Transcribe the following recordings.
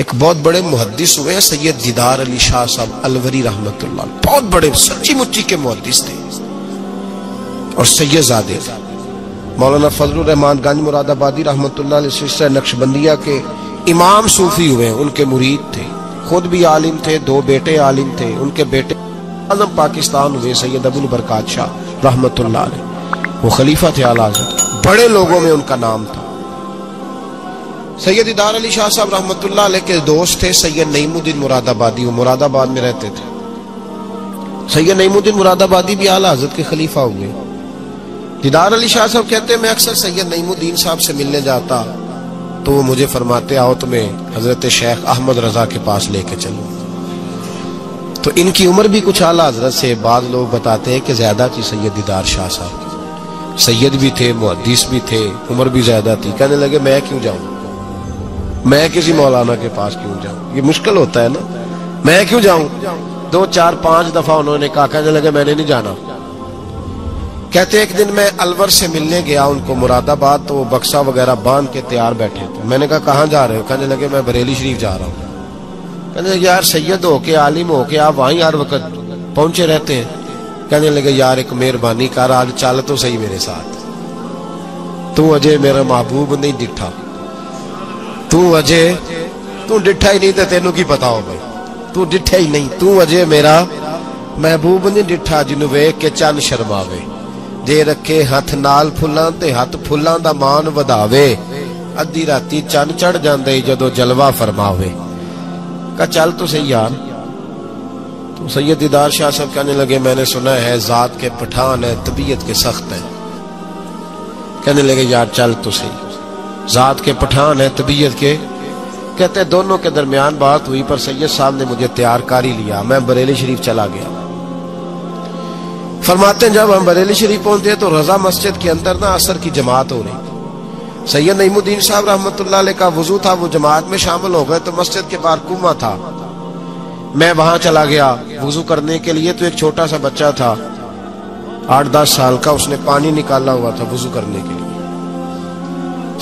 एक बहुत बड़े मुहदस हुए सैयद दीदार अली शाह साहब अलवरी रहमत बहुत बड़े, सच्ची मुच्ची के मुहदस थे। और सैयद जादे। मौलाना फजल रहमान गंज मुरादाबादी रहमत नक्शबंदिया के इमाम सूफी हुए उनके मुरीद थे। खुद भी आलिम थे, दो बेटे आलिम थे, उनके बेटे आज़म पाकिस्तान हुए सैयद अबुल बरकत शाह रहमत वो खलीफा थे आला बड़े लोगों में उनका नाम था। सैयद इदार अली शाह साहब रहमत के दोस्त थे, सैयद नईमुद्दीन मुरादाबादी मुरादाबाद में रहते थे। सैयद नईमुद्दीन मुरादाबादी भी आला हज़रत के खलीफा हुए दीदार अली शाह साहब कहते, मैं अक्सर सैयद नईमुद्दीन साहब से मिलने जाता तो वो मुझे फरमाते, आओ तुम्हें हज़रत शेख अहमद रजा के पास लेके चलो। तो इनकी उम्र भी कुछ आला हज़रत से बाद लोग बताते हैं कि ज़्यादा थी सैयद दीदार शाह साहब। सैयद भी थे मुहदीस भी थे, उम्र भी ज़्यादा थी। कहने लगे, मैं क्यों जाऊँ? मैं किसी मौलाना के पास क्यों जाऊँ? ये मुश्किल होता है ना? मैं क्यों जाऊँ? दो, चार, पाँच दफ़ा उन्होंने कहा, कहने लगे, मैंने नहीं जाना। कहते, एक दिन मैं अलवर से मिलने गया उनको मुरादाबाद तो वो बक्सा वगैरह बाँध के तैयार बैठे थे। मैंने कहा, कहाँ जा रहे हो? कहने लगे, मैं बरेली शरीफ जा रहा हूँ। कहने लगे, यार, सैयद हो के आलिम हो के आप वहीं हर वक्त पहुँचे रहते हैं। कहने लगे, यार, एक मेहरबानी कर, आज चल तो सही मेरे साथ। तू अजय मेरा महबूब नहीं डिठा तू अजय, तू डिठा ही नहीं तो तेन की पता हो भाई। तू डिठा ही नहीं, तू अजय मेरा महबूब नहीं डिठा जिन वेख के चन शर्मावे। जे रखे हथ नाल फुलां हथ फुलां दा मान वधावे। अद्धी राती चन चढ़ जाते जदों जलवा फरमावे। का चल तू सही यार तू सैयद दीदार शाह साहब कहने लगे, मैंने सुना है जात के पठान है, तबीयत के सख्त है। कहने लगे, यार चल तू सही। जात के पठान है तबीयत के। कहते दोनों के दरमियान बात हुई, पर सैयद साहब ने मुझे तैयार कर ही लिया। मैं बरेली शरीफ चला गया। फरमाते जब हम बरेली शरीफ पहुँचे तो रजा मस्जिद के अंदर ना असर की जमात हो रही सैयद नईमुद्दीन साहब रहमत का वज़ू था, वो जमात में शामिल हो गए तो मस्जिद के बाहर कुआ था। मैं वहाँ चला गया, वज़ू करने के लिए तो एक छोटा सा बच्चा था, आठ दस साल का, उसने पानी निकाला हुआ था वज़ू करने के लिए।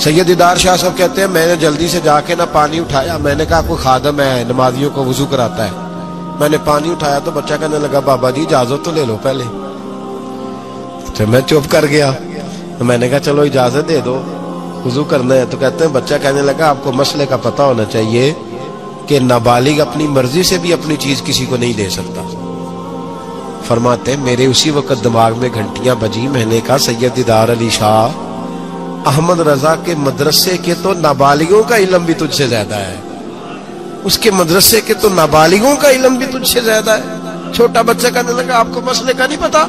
सैयद इदार शाह साहब कहते हैं, मैंने जल्दी से जाके ना पानी उठाया। मैंने कहा कोई खादम है, नमाजियों को वज़ू कराता है। मैंने पानी उठाया तो बच्चा कहने लगा, बाबा जी, इजाज़त तो ले लो पहले। तो मैं चुप कर गया। तो मैंने कहा, चलो, इजाज़त दे दो, वज़ू करना है। तो कहते हैं, बच्चा कहने लगा, आपको मसले का पता होना चाहिए कि नाबालिग अपनी मर्ज़ी से भी अपनी चीज़ किसी को नहीं दे सकता। फरमाते मेरे उसी वक्त दिमाग में घंटियाँ बजी, मैंने कहा, सैयद दीदार अली शाह अहमद रजा के मदरसे के तो नाबालिगों का इलम भी तुझसे ज़्यादा है। उसके मदरसे के तो नाबालिगों का इलम भी तुझसे ज़्यादा है। छोटा बच्चा कहने लगा, आपको मसले का नहीं पता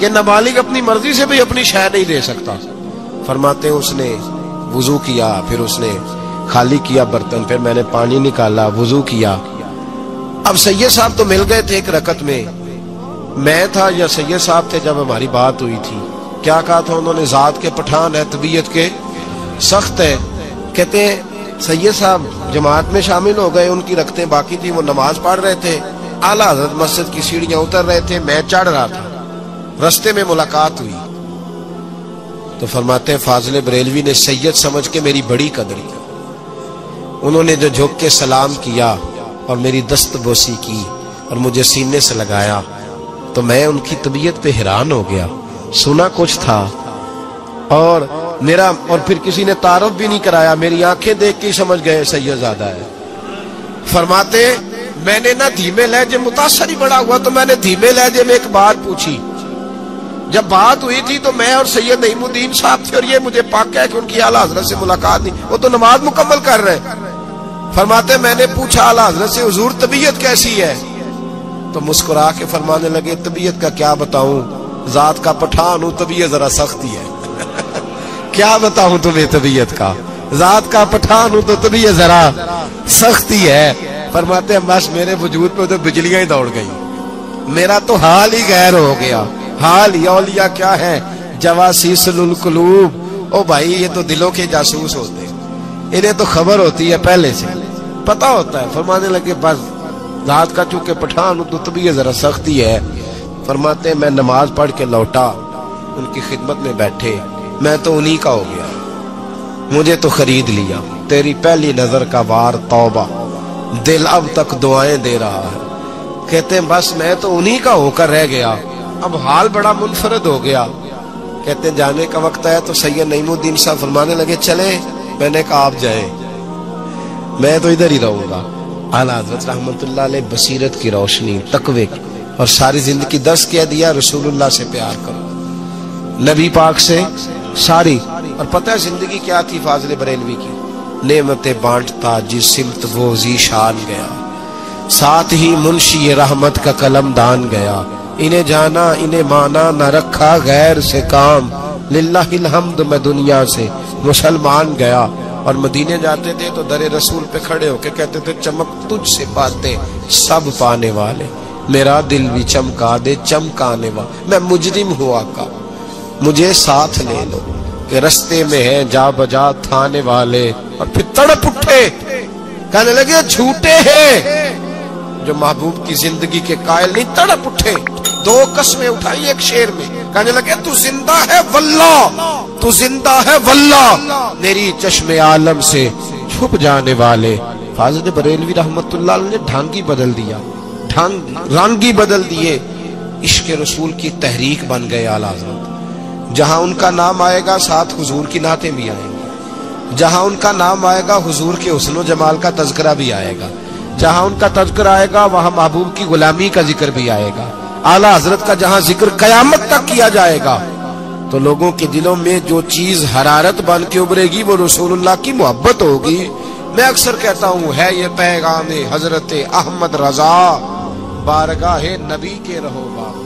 कि नाबालिग अपनी मर्ज़ी से भी अपनी शय नहीं दे सकता। फरमाते, उसने वज़ू किया, फिर उसने खाली किया बर्तन, फिर मैंने पानी निकाला, वज़ू किया। अब सैयद साहब तो मिल गए थे एक रकत में। मैं था या सैयद साहब थे जब हमारी बात हुई थी। क्या कहा था उन्होंने? जात के पठान है, तबीयत के। सख्त है। कहते हैं, सैयद साहब, जमात में शामिल हो गए, उनकी रखते बाकी थी, वो नमाज़ पढ़ रहे थे। आला हज़रत मस्जिद की सीढ़ियाँ उतर रहे थे, मैं चढ़ रहा था। रस्ते में मुलाकात हुई। तो फरमाते हैं, फाजले बरेलवी ने सैयद समझ के मेरी बड़ी कदर की। उन्होंने जो झुक के सलाम किया और मेरी दस्त बोसी की और मुझे सीने से लगाया तो मैं उनकी तबीयत पे हैरान हो गया। सुना कुछ था। और मेरा, और फिर किसी ने तारफ भी नहीं कराया। मेरी आँखें देख के समझ गए, सैयद ज़्यादा है। फरमाते, मैंने ना धीमे लहजे, मुतासर ही बड़ा हुआ तो मैंने धीमे लहजे में एक बात पूछी। जब बात हुई थी तो मैं और सैयद नईमुद्दीन साहब थे, और ये मुझे पाक है कि उनकी आला हज़रत से मुलाकात नहीं। वो तो नमाज़ मुकम्मल कर रहे फरमाते, मैंने पूछा, आला हज़रत से, हजूर, तबीयत कैसी है? तो मुस्कुरा के फरमाने लगे, तबीयत का क्या बताऊँ? जात का पठान हूँ, तबीयत जरा सख्ती है। क्या बताऊँ तुम्हें तबीयत का? जात का पठान हूँ तो तबीयत जरा सख्ती है। फरमाते हैं बस मेरे वजूद पे तो बिजलियाँ ही दौड़ गई। मेरा तो हाल ही गैर हो गया। हाल यौलिया क्या है? जवासीसलूब ओ भाई, ये तो दिलों के जासूस होते इन्हें तो खबर होती है पहले से। पता होता है। फरमाने लगे, बस रात का चूँकि पठान तो तभी जरा सख्ती है। फरमाते, मैं नमाज़ पढ़ के लौटा, उनकी खिदमत में बैठे, मैं तो उन्हीं का हो गया। मुझे तो खरीद लिया। तेरी पहली नज़र का वार तौबा। दिल अब तक दुआएँ दे रहा है। कहते, बस मैं तो उन्हीं का होकर रह गया। अब हाल बड़ा मुनफरद हो गया। कहते, जाने का वक्त आया तो सैयद नईमुद्दीन साहब फरमाने लगे, चले, मैंने कहा आप जाए। मैं तो इधर ही रहूँगा। आला हज़रत रहमत बसीरत की रोशनी, तकवे की। और सारी ज़िंदगी दस कह दिया, रसूलुल्लाह से प्यार करो। नबी पाक से सारी। और पता है ज़िंदगी क्या थी फाजल बरेलवी की? नेमत बांटता जिस सिमत वो जी शान गया। साथ ही मुंशी रहमत का कलम दान गया। इन्हें जाना, इन्हें माना, न रखा गैर से काम। लिल्लाहिल्हम्द मैं दुनिया से मुसलमान गया। और मदीने जाते थे तो दरे रसूल पे खड़े होके कहते थे, चमक तुझ से पाते सब पाने वाले। मेरा दिल भी चमका दे, चमकाने वाला मैं मुजरिम हुआ का मुझे साथ ले लो कि रस्ते में है जा बजा थाने वाले। और फिर तड़प उठे। कहने लगे झूठे हैं। जो महबूब की ज़िंदगी के कायल नहीं, तड़प उठे। दो कस्में उठाई एक शेर में। कहने लगे, तू ज़िंदा है वल्ला। तू ज़िंदा है वल्ला। मेरी चश्मे आलम से छुप जाने वाले। फाजिल बरेलवी रहमतुल्लाह ने ढांगी बदल दिया। ढंग रंग ही बदल दिए, इश्क रसूल की तहरीक बन गए आला जहाँ उनका नाम आएगा, साथ हुजूर की नाते भी आएँगी। जहाँ उनका नाम आएगा, हुजूर के हुसन जमाल का तस्करा भी आएगा। जहाँ उनका तस्करा आएगा, वहाँ महबूब की गुलामी का ज़िक्र भी आएगा। आला हज़रत का जहाँ ज़िक्र कयामत तक किया जाएगा तो लोगों के दिलों में जो चीज़ हरारत बन के उभरेगी, वो रसूलुल्लाह की मोहब्बत होगी। मैं अक्सर कहता हूँ, है ये पैगाम हज़रत अहमद रजा। बारगाह नबी के रहो बाबा